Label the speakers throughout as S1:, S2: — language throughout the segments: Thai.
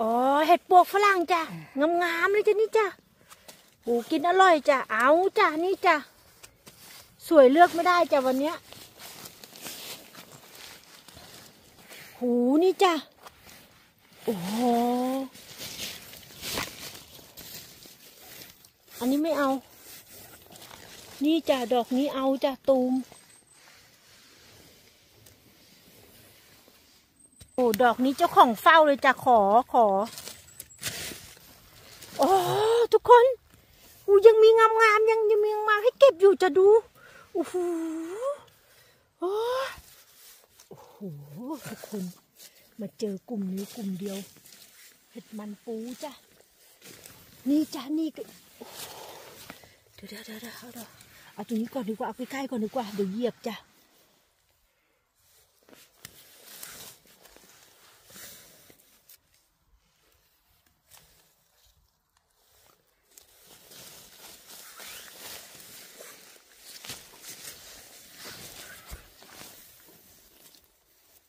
S1: อ๋อเห็ดปวกฝรั่งจ้ะงามๆเลยจ้ะนี่จ้ะโอ้กินอร่อยจ้ะเอาจ้ะนี่จ้ะสวยเลือกไม่ได้จ้ะวันเนี้ยหูนี่จ้ะโอ้โหอันนี้ไม่เอา นี่จ้ะดอกนี้เอาจ้ะตูม โอ้ดอกนี้เจ้าของเฝ้าเลยจ้ะขอขอ โอ้ทุกคนอูยังมีงามๆยังยังมีงามให้เก็บอยู่จะดูโอ้โหโอ้โอ้โหทุกคนมาเจอกลุ่มนี้กลุ่มเดียวเห็ดมันปูจ้ะนี่จ้ะนี่ก็เดี๋ยวเดี๋ยวเดี๋ยวเดี๋ยวเอาเดี๋ยวเอาตรงนี้ก่อนดีกว่าเอาใกล้ๆก่อนดีกว่าเดี๋ยวเหยียบจ้ะ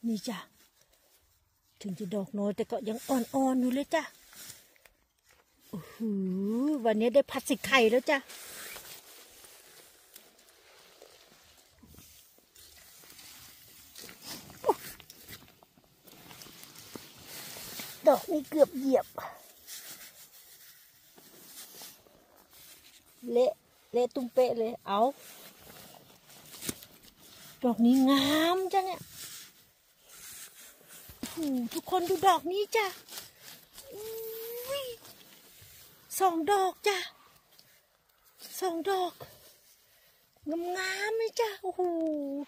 S1: นี่จ้ะ ถึงจะดอกน้อยแต่ก็ยังอ่อนๆอยู่เลยจ้ะโอ้โหวันนี้ได้ผัดสิไข่แล้วจ้ะดอกนี้เกือบเหยียบ เละ เละตุ้มเป๊ะเลย เอา ดอกนี้งามจ้ะเนี่ยโอ้โหทุกคนดูดอกนี้จ้ะสองดอกจ้ะสองดอกงามงามๆเลยจ้ะโอ้โห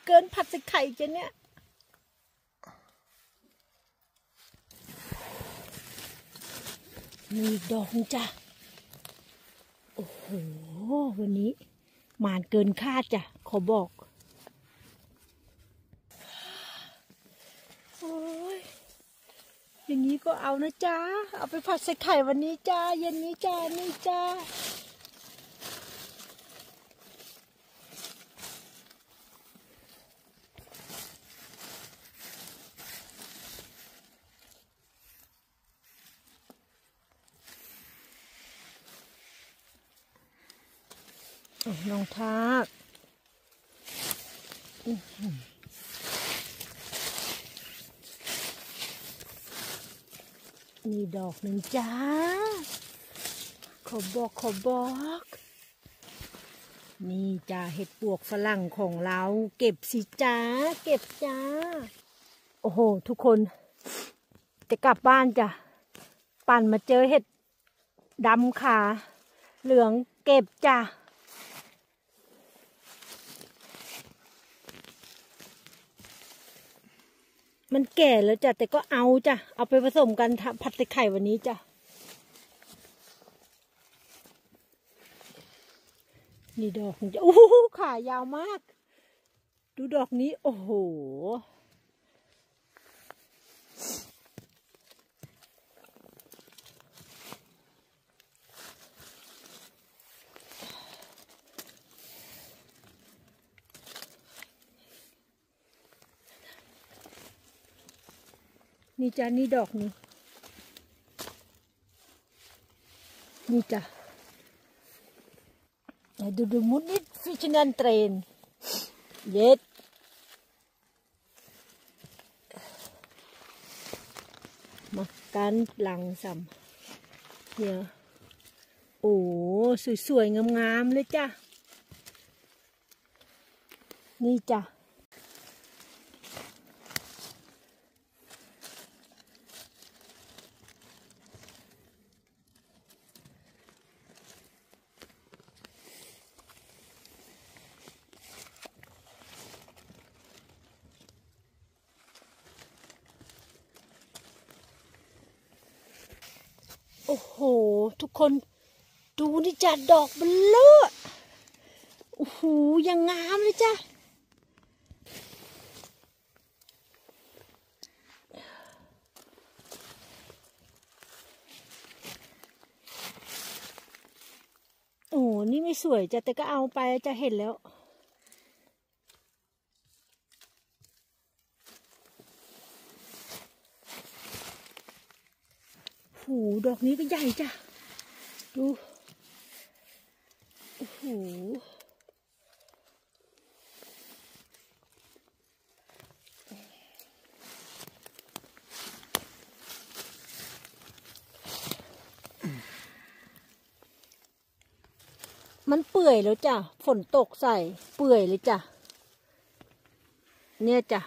S1: เกินผัดใส่ไข่จ้ะเนี่ยมีดอกจ้ะโอ้โหวันนี้หมานเกินคาดจ้ะขอบอกโอ้ย อย่างนี้ก็เอานะจ๊ะเอาไปผัดใส่ไข่วันนี้จ้าเย็นนี้จ้านี่จ้าน้องทากอื้อหือ นี่ดอกหนึ่งจ้า ขอบอกขอบอก นี่จ้าเห็ดปวกฝรั่งของเรา เก็บสิจ้า เก็บจ้า โอ้โห ทุกคน จะกลับบ้านจ้ะ ปั่นมาเจอเห็ดดำขาเหลืองเก็บจ้ะ มันแก่แล้วจ้ะแต่ก็เอาจ้ะเอาไปผสมกันทำผัดใส่ไข่วันนี้จ้ะนี่ดอกจ้ะโอ้โหขายาวมาก ดูดอกนี้ โอ้โห นี่จ้ะนี่ดอกนี้ นี่จ้ะดูดูมุดนิดฟิชนันเทรนเย็ดมากันหลังสัมเนี่ยโอ้สวยๆงามๆเลยจ้ะ นี่จ้ะ โอ้โห ทุกคนดูนี่จ้ะดอกเบลเลอโอ้โหยังงามเลยจ้ะโอ้โหนี่ไม่สวยจ้ะแต่ก็เอาไปจะเห็นแล้ว โดอกนี้ก็ใหญ่จ้ะ ดู โอ้โห มันเปื่อยแล้วจ้ะ ฝนตกใส่ เปื่อยเลยจ้ะ เนี่ยจ้ะ